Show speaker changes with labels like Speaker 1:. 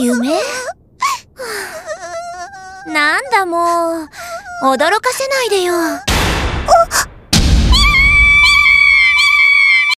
Speaker 1: 夢？なんだもう。驚かせないでよ。